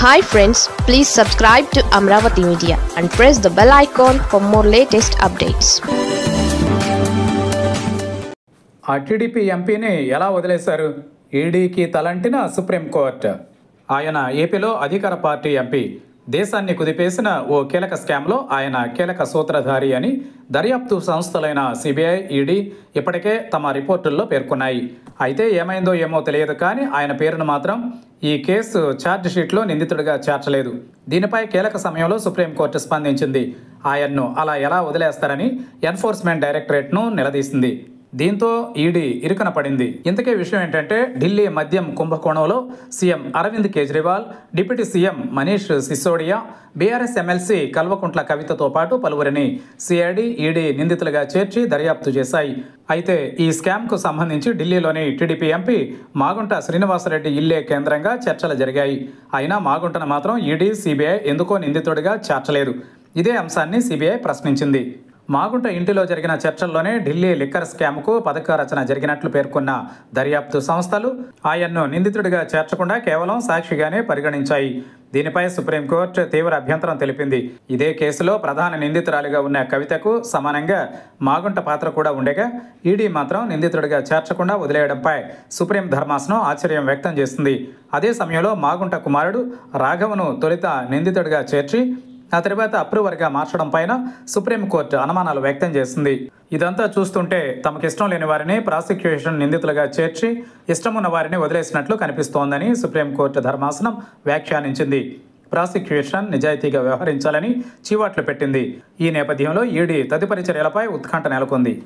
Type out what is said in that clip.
Hi friends please subscribe to Amaravati media and press the bell icon for more latest updates ఆ TDP ఎంపీని ఎలా వదిలేశారు? ఈడీకి తలంటిన supreme court ఆయన ఏపీలో అధికార పార్టీ ఎంపీ దేశాన్ని కుదిపేసిన ఓ కీలక స్కామ్లో ఆయన కీలక సూత్రధారి అని దర్యాప్తు సంస్థలైన సిబిఐ ఈడీ ఇప్పటికే తమ రిపోర్టుల్లో పేర్కొన్నాయి. అయితే ఏమైందో ఏమో తెలియదు కానీ ఆయన పేరును మాత్రం ఈ కేసు ఛార్జ్ షీట్లో నిందితుడిగా చేర్చలేదు. దీనిపై కీలక సమయంలో సుప్రీంకోర్టు స్పందించింది. ఆయన్ను అలా ఎలా వదిలేస్తారని ఎన్ఫోర్స్మెంట్ డైరెక్టరేట్ను నిలదీసింది. దీంతో ఈడీ ఇరుకన పడింది. ఇంతకే విషయం ఏంటంటే ఢిల్లీ మద్యం కుంభకోణంలో CM Arvind Kejriwal deputy CM Manish Sisodia BRS MLC Kalvakuntla కవితతో పాటు పలువురిని సిఐడి ఈడీ నిందితులుగా చేర్చి దర్యాప్తు చేశాయి. అయితే ఈ స్కామ్కు సంబంధించి ఢిల్లీలోని టీడీపీ ఎంపీ మాగుంట శ్రీనివాసరెడ్డి ఇల్లే కేంద్రంగా చర్చలు జరిగాయి. అయినా మాగుంటను మాత్రం ఈడీ సిబిఐ ఎందుకో నిందితుడిగా చేర్చలేదు. ఇదే అంశాన్ని సిబిఐ ప్రశ్నించింది. మాగుంట ఇంటిలో జరిగిన చర్చల్లోనే ఢిల్లీ లిక్కర్ స్కామ్కు పథక రచన జరిగినట్లు పేర్కొన్న దర్యాప్తు సంస్థలు ఆయన్ను నిందితుడిగా చేర్చకుండా కేవలం సాక్షిగానే పరిగణించాయి. దీనిపై సుప్రీంకోర్టు తీవ్ర అభ్యంతరం తెలిపింది. ఇదే కేసులో ప్రధాన నిందితురాలిగా ఉన్న కవితకు సమానంగా మాగుంట పాత్ర కూడా ఉండగా ఈడీ మాత్రం నిందితుడిగా చేర్చకుండా వదిలేయడంపై సుప్రీం ధర్మాసనం ఆశ్చర్యం వ్యక్తం చేస్తుంది అదే సమయంలో మాగుంట కుమారుడు రాఘవను తొలుత నిందితుడిగా చేర్చి ఆ తర్వాత అప్రూవర్గా మార్చడం పైన సుప్రీంకోర్టు అనుమానాలు వ్యక్తం చేసింది. ఇదంతా చూస్తుంటే తమకిష్టం లేని వారిని ప్రాసిక్యూషన్ నిందితులుగా చేర్చి ఇష్టమున్న వారిని వదిలేసినట్లు కనిపిస్తోందని సుప్రీంకోర్టు ధర్మాసనం వ్యాఖ్యానించింది. ప్రాసిక్యూషన్ నిజాయితీగా వ్యవహరించాలని చీవాట్లు పెట్టింది. ఈ నేపథ్యంలో ఈడీ తదుపరి చర్యలపై ఉత్కంఠ నెలకొంది.